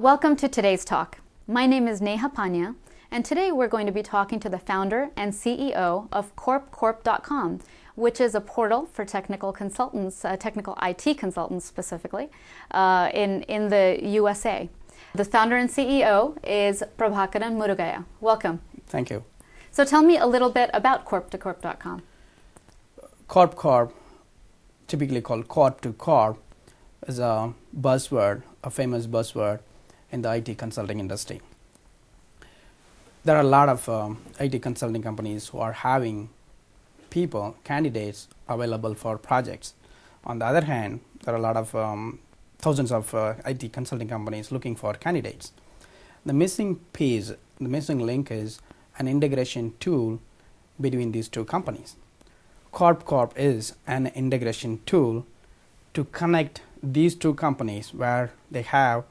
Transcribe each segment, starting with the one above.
Welcome to today's talk. My name is Neha Panya, and today we're going to be talking to the founder and CEO of CorpCorp.com, which is a portal for technical consultants, uh, technical IT consultants specifically, uh, in, in the USA. The founder and CEO is Prabakaran Murugaiah. Welcome. Thank you. So tell me a little bit about Corp2Corp.com. Corp Corp, typically called Corp to Corp, is a buzzword, a famous buzzword in the IT consulting industry. There are a lot of um, IT consulting companies who are having people, candidates available for projects. On the other hand, there are a lot of um, thousands of uh, IT consulting companies looking for candidates. The missing piece, the missing link is an integration tool between these two companies. Corp Corp is an integration tool to connect these two companies where they have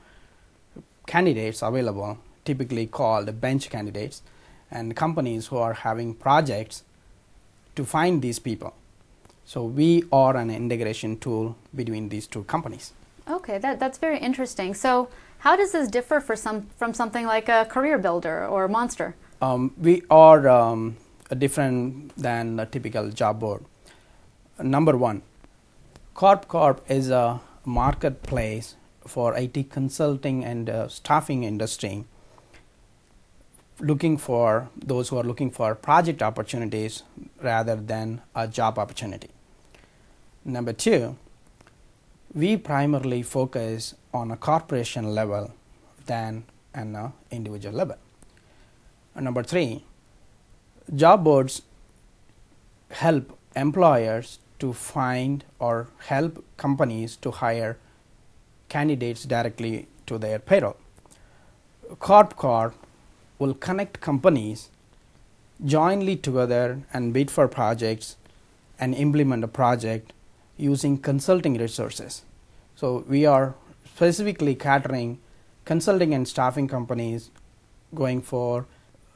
candidates available, typically called bench candidates, and companies who are having projects to find these people. So we are an integration tool between these two companies. Okay, that, that's very interesting. So how does this differ for some, from something like a CareerBuilder or Monster? Um, we are um, different than a typical job board. Number one, CorpCorp Corp is a marketplace for IT consulting and uh, staffing industry looking for those who are looking for project opportunities rather than a job opportunity. Number two, we primarily focus on a corporation level than an uh, individual level. And number three, job boards help employers to find or help companies to hire candidates directly to their payroll. Corp Corp will connect companies jointly together and bid for projects and implement a project using consulting resources. So we are specifically catering consulting and staffing companies going for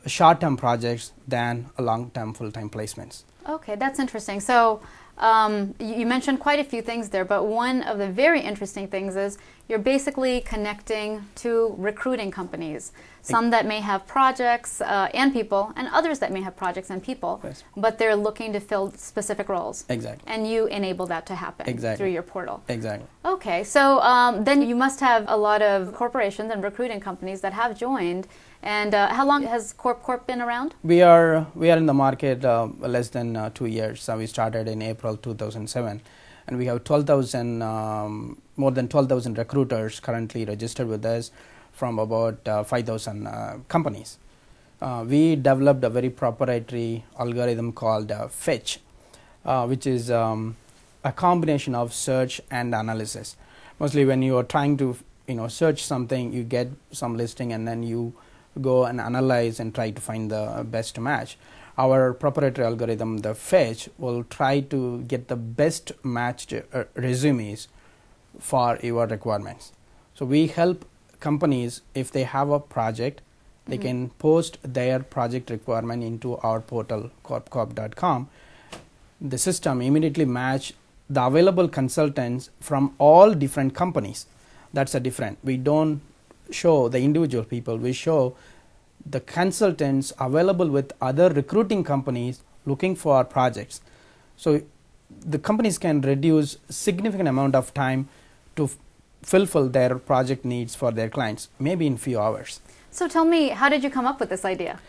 short term projects than long term full time placements. Okay, that's interesting. So um, you mentioned quite a few things there, but one of the very interesting things is you're basically connecting to recruiting companies. Some that may have projects uh, and people, and others that may have projects and people, Yes. but they're looking to fill specific roles. Exactly. And you enable that to happen Exactly. through your portal. Exactly. Okay, so um, then you must have a lot of corporations and recruiting companies that have joined. And uh, how long has Corp Corp been around? We are we are in the market uh, less than uh, two years. So we started in April 2007, and we have 12,000 um, more than 12,000 recruiters currently registered with us from about uh, 5,000 uh, companies. Uh, we developed a very proprietary algorithm called Fetch, which is um, a combination of search and analysis. Mostly, when you are trying to you know search something, you get some listing, and then you go and analyze and try to find the best match. Our proprietary algorithm, the fetch, will try to get the best matched uh, resumes for your requirements. So we help companies if they have a project, they can post their project requirement into our portal corpcorp.com. The system immediately match the available consultants from all different companies. That's a different. We don't show the individual people, we show the consultants available with other recruiting companies looking for projects. So the companies can reduce significant amount of time to fulfill their project needs for their clients, maybe in few hours. So tell me, how did you come up with this idea?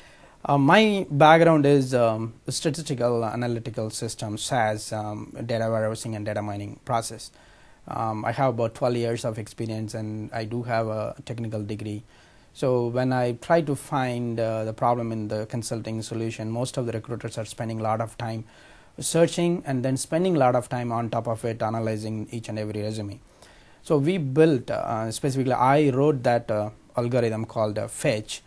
Uh, my background is um, statistical analytical systems, SAS, um, data warehousing and data mining process. Um, I have about 12 years of experience and I do have a technical degree. So when I try to find uh, the problem in the consulting solution, most of the recruiters are spending a lot of time searching and then spending a lot of time on top of it analyzing each and every resume. So we built uh, specifically, I wrote that uh, algorithm called uh, Fetch.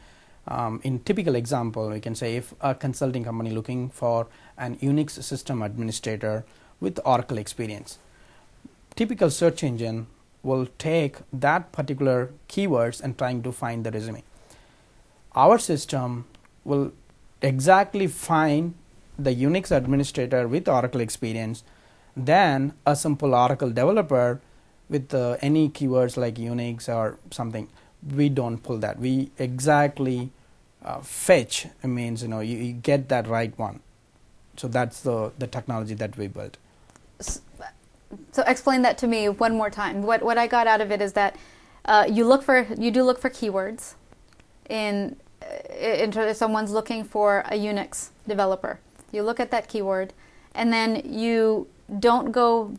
Um, in typical example, we can say if a consulting company looking for an Unix system administrator with Oracle experience, typical search engine will take that particular keywords and trying to find the resume. Our system will exactly find the Unix administrator with Oracle experience than a simple Oracle developer with uh, any keywords like Unix or something. we don't pull that. We exactly uh, fetch. It means you know you, you get that right one. So that's the the technology that we built. So explain that to me one more time. What what I got out of it is that uh, you look for you do look for keywords in in if someone's looking for a Unix developer. You look at that keyword, and then you don't go